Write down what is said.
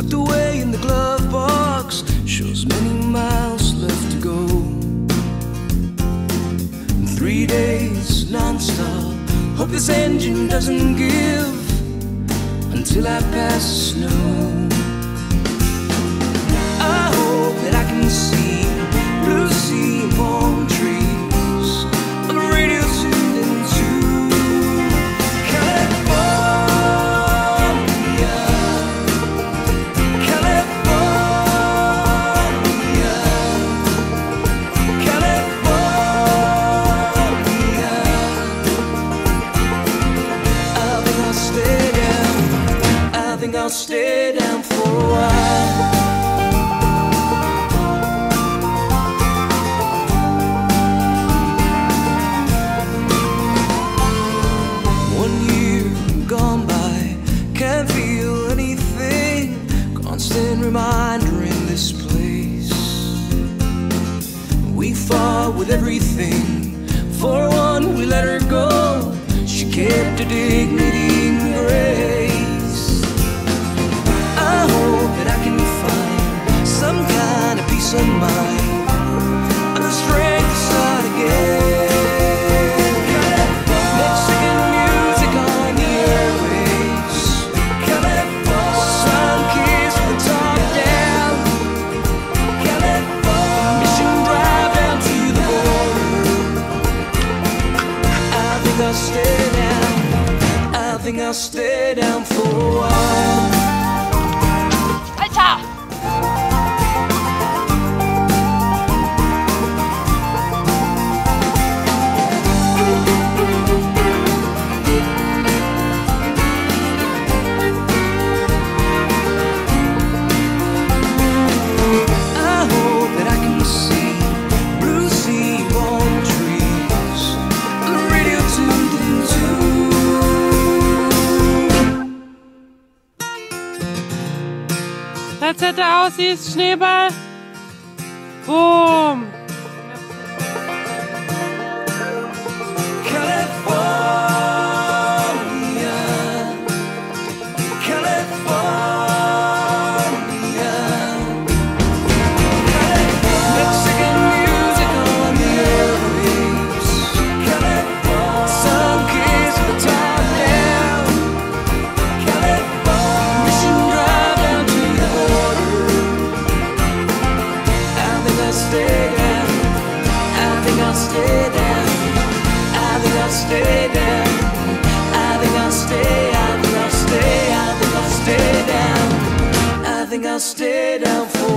tucked away in the glove box, shows many miles left to go. Three days non-stop, hope this engine doesn't give until I pass snow. I hope that I can see. I'll stay down for a while. One year gone by, can't feel anything. Constant reminder in this place. We fought with everything. For one, we let her go. She kept her dignity peace mind and the strength start again. Music on the airwaves. With the top down. Mission drive down to the border. I think I'll stay down. I think I'll stay down for a while. Als hätte er aussieht, Schneeball. Boom. Stay down. I think I'll stay down. I think I'll stay. I think I'll stay. I think I'll stay down. I think I'll stay down